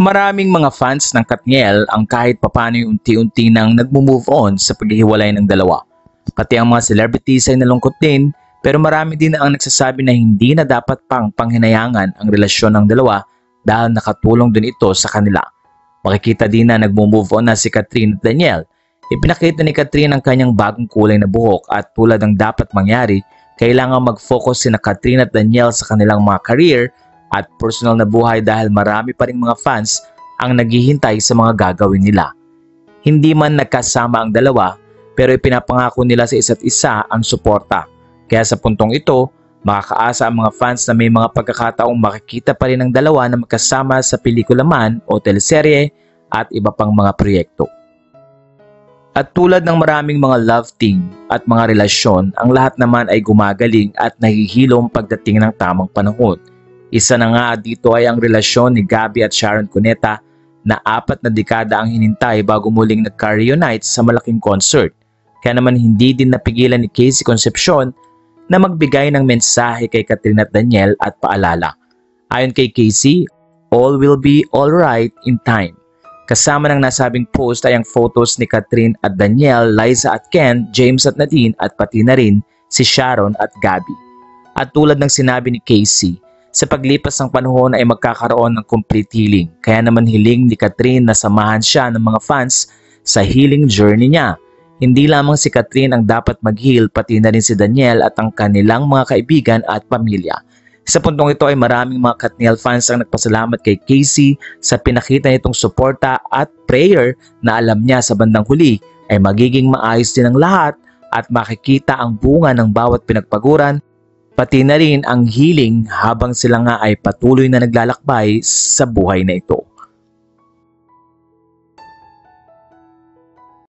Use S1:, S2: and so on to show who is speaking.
S1: Maraming mga fans ng Katniel ang kahit papano unti-unti nang nagmo-move on sa paghihiwalay ng dalawa. Pati ang mga celebrities ay nalungkot din pero marami din ang nagsasabi na hindi na dapat pang panghinayangan ang relasyon ng dalawa dahil nakatulong din ito sa kanila. Makikita din na nagmo-move on na si Catherine at Daniel. Ipinakita ni Catherine ang kanyang bagong kulay na buhok at tulad ng dapat mangyari, kailangan mag-focus si na Catherine at Daniel sa kanilang mga career at personal na buhay dahil marami pa ring mga fans ang naghihintay sa mga gagawin nila. Hindi man nagkasama ang dalawa pero ipinapangako nila sa isa't isa ang suporta. Kaya sa puntong ito, makakaasa ang mga fans na may mga pagkakataong makikita pa rin ang dalawa na magkasama sa pelikula man o teleserye at iba pang mga proyekto. At tulad ng maraming mga love team at mga relasyon, ang lahat naman ay gumagaling at nahihilom pagdating ng tamang panahon. Isa na nga dito ay ang relasyon ni Gabby at Sharon Cuneta na apat na dekada ang hinintay bago muling nagka-reunite sa malaking concert. Kaya naman hindi din napigilan ni Casey Concepcion na magbigay ng mensahe kay Katrina at Daniel at paalala. Ayon kay Casey, all will be alright in time. Kasama ng nasabing post ay ang photos ni Catherine at Daniel, Liza at Ken, James at Nadine at pati na rin si Sharon at Gabby. At tulad ng sinabi ni Casey, sa paglipas ng panahon ay magkakaroon ng complete healing. Kaya naman hiling ni Catherine na samahan siya ng mga fans sa healing journey niya. Hindi lamang si Catherine ang dapat mag-heal, pati na rin si Daniel at ang kanilang mga kaibigan at pamilya. Sa puntong ito ay maraming mga Katniel fans ang nagpasalamat kay Casey sa pinakita nitong suporta at prayer na alam niya sa bandang huli ay magiging maayos din ang lahat at makikita ang bunga ng bawat pinagpaguran pati na rin ang healing habang sila nga ay patuloy na naglalakbay sa buhay na ito.